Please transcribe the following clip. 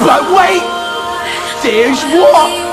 But wait! There's more!